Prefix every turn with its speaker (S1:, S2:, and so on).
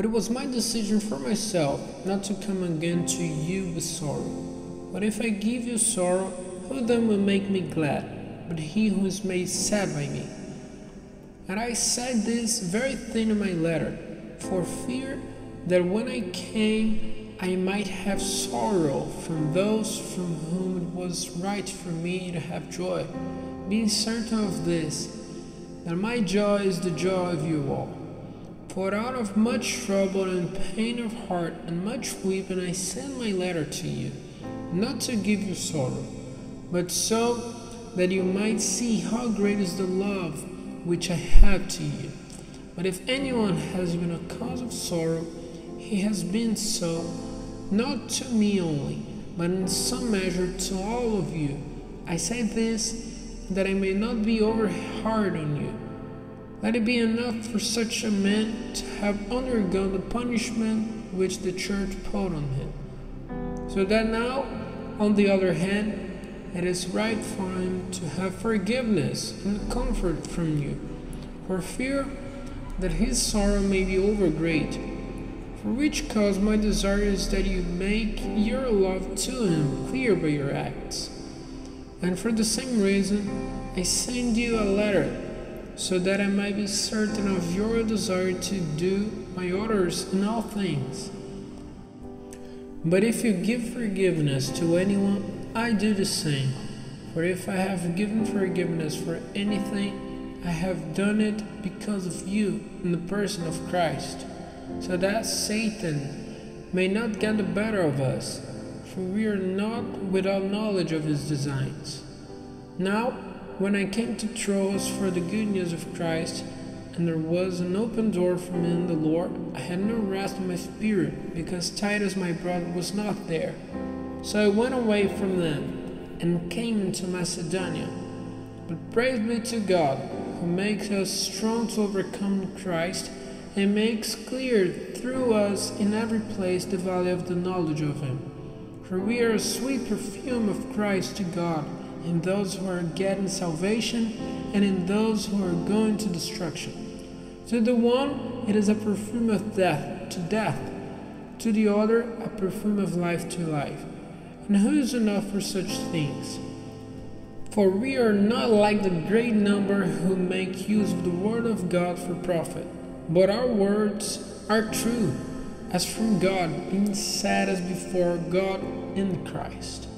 S1: But it was my decision for myself not to come again to you with sorrow. But if I give you sorrow, who then will make me glad, but he who is made sad by me? And I said this very thing in my letter, for fear that when I came I might have sorrow from those from whom it was right for me to have joy, being certain of this, that my joy is the joy of you all. For out of much trouble and pain of heart and much weeping I send my letter to you, not to give you sorrow, but so that you might see how great is the love which I have to you. But if anyone has been a cause of sorrow, he has been so, not to me only, but in some measure to all of you. I say this that I may not be over hard on you. Let it be enough for such a man to have undergone the punishment which the church put on him. So that now, on the other hand, it is right for him to have forgiveness and comfort from you, for fear that his sorrow may be over great. For which cause my desire is that you make your love to him clear by your acts. And for the same reason, I send you a letter, so that I might be certain of your desire to do my orders in all things. But if you give forgiveness to anyone, I do the same. For if I have given forgiveness for anything, I have done it because of you in the person of Christ, so that Satan may not get the better of us, for we are not without knowledge of his designs. Now, when I came to Troas for the good news of Christ, and there was an open door for me in the Lord, I had no rest in my spirit, because Titus my brother was not there. So I went away from them and came into Macedonia. But praise be to God, who makes us strong to overcome Christ and makes clear through us in every place the value of the knowledge of Him. For we are a sweet perfume of Christ to God in those who are getting salvation and in those who are going to destruction. To the one, it is a perfume of death to death, to the other, a perfume of life to life. And who is enough for such things? For we are not like the great number who make use of the word of God for profit, but our words are true, as from God, being said as before God in Christ.